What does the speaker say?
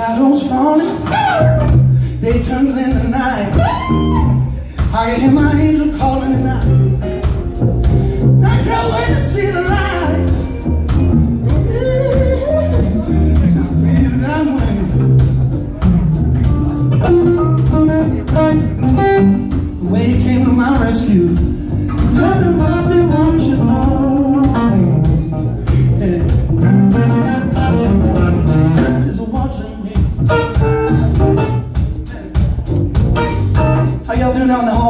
shadows falling, they turn into night. I can hear my angel calling and I, I can't wait to see the light. Just that way. The way he came to my rescue. In the hallway?